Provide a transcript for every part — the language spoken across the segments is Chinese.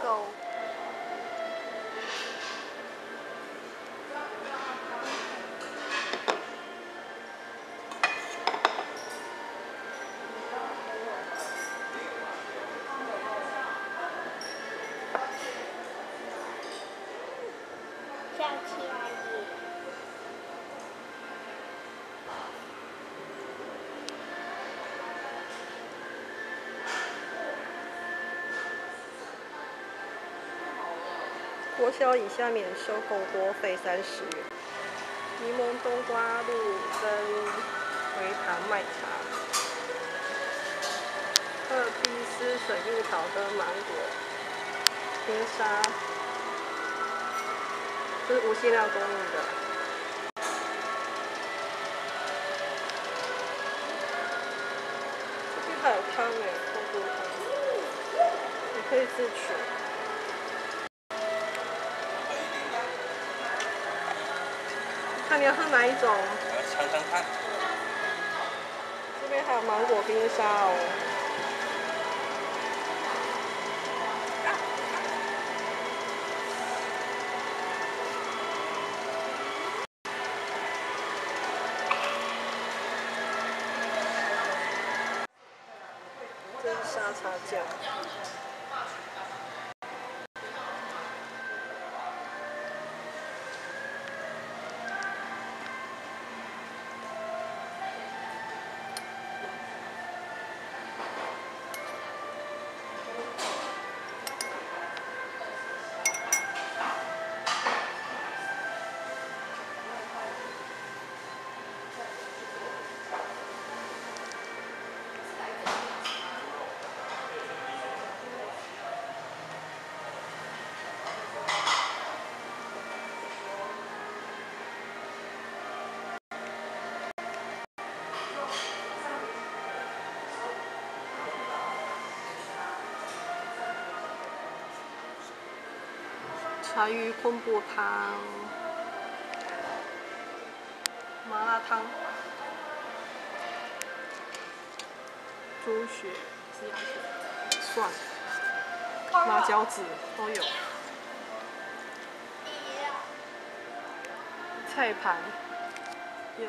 Go. 国小以下免收狗锅费三十元。柠檬冬瓜露跟回糖麦茶。二 B 丝水蜜桃跟芒果冰沙，这是无限量供应的。这边还有汤哎，豆腐汤，你可以自取。看你要喝哪一种？我要尝尝看。这边还有芒果冰沙哦。这是沙茶酱。茶鱼昆布汤、麻辣汤、猪血、鸡鸭血、蒜、辣椒籽都有。菜盘有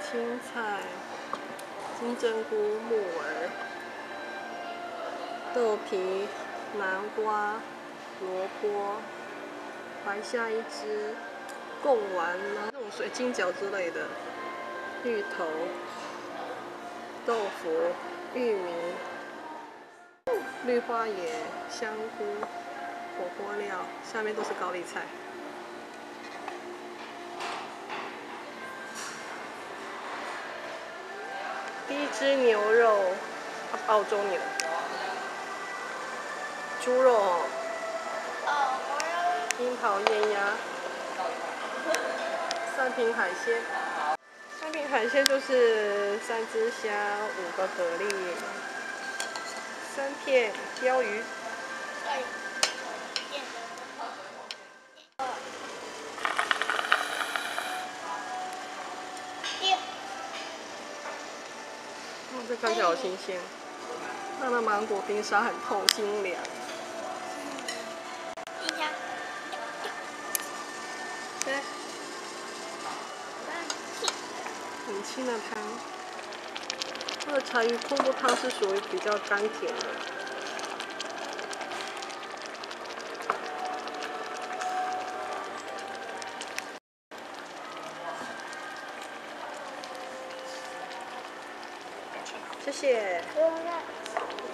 青菜、金针菇、木耳、豆皮、南瓜。萝卜，白下一只，贡丸呢，那种水晶饺之类的，芋头、豆腐、玉米、绿花椰、香菇、火锅料，下面都是高丽菜。第一只牛肉，澳洲牛，猪肉。樱桃腌鸭，三瓶海鲜，三瓶海鲜就是三只虾、五个蛤蜊、三片鲷鱼。嗯，这看起来好新鲜。它的芒果冰沙很透心凉。很清的汤，这个茶鱼昆布汤是属于比较甘甜的。谢谢。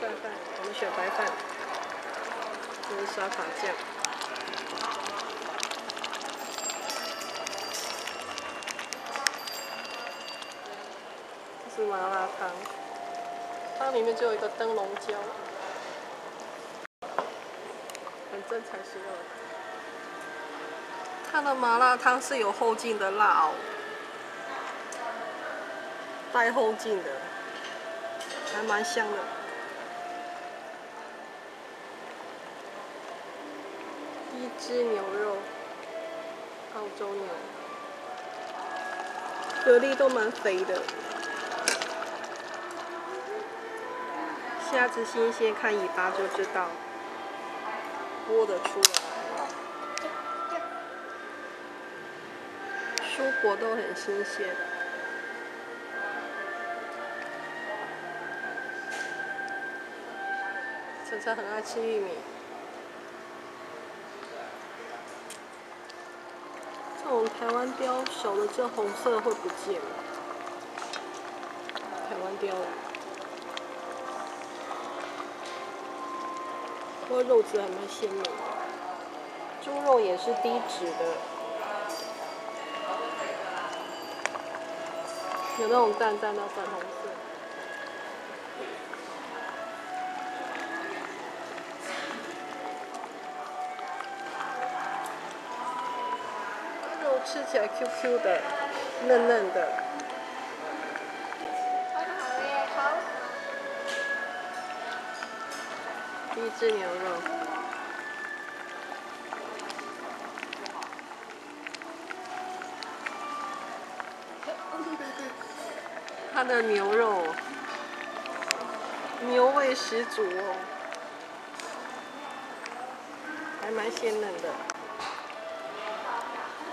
白饭，我们选白饭。这是沙茶酱。是麻辣汤，汤里面就有一个灯笼椒，很真材实料。它的麻辣汤是有后劲的辣哦，带后劲的，还蛮香的。一只牛肉，澳洲牛，蛤蜊都蛮肥的。虾子新鲜，看尾巴就知道。剥得出来。蔬果都很新鲜。晨晨很爱吃玉米。这种台湾雕熟了之后红色会不见。台湾雕。肉质还蛮鲜美的，猪肉也是低脂的，有那种淡淡的粉红色。肉吃起来 Q Q 的，嫩嫩的。一只牛肉，它的牛肉牛味十足哦，还蛮鲜嫩的。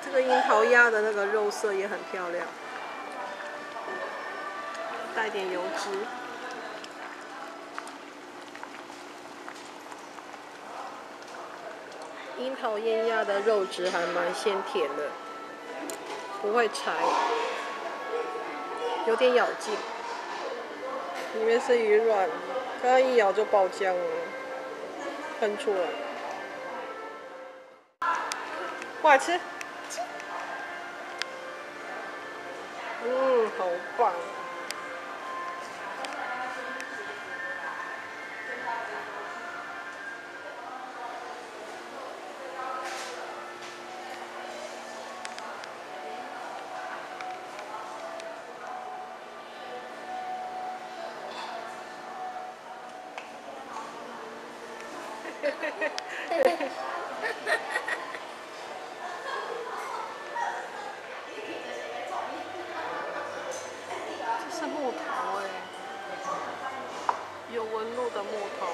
这个樱桃鸭的那个肉色也很漂亮，带点油脂。樱桃腌鸭的肉质还蛮鲜甜的，不会柴，有点咬劲。里面是鱼卵，刚刚一咬就爆浆了，喷出来。过来吃，嗯，好棒。这是木头哎，有纹路的木头，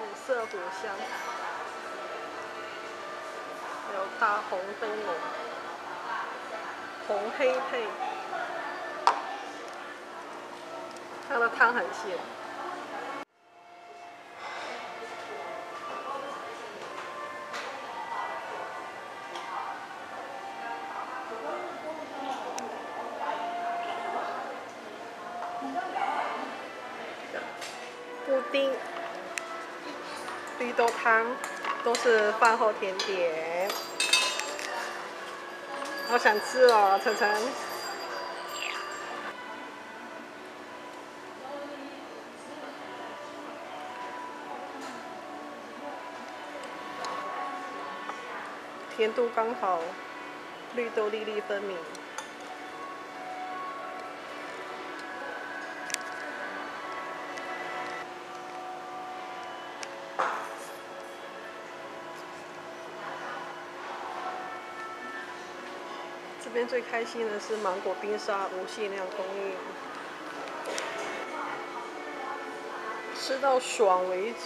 五色果香，有大红灯笼，红黑配，它的汤很鲜。布丁、绿豆汤都是饭后甜点，好想吃哦，晨晨。甜度刚好，绿豆粒粒分明。这边最开心的是芒果冰沙无限量供应，吃到爽为止。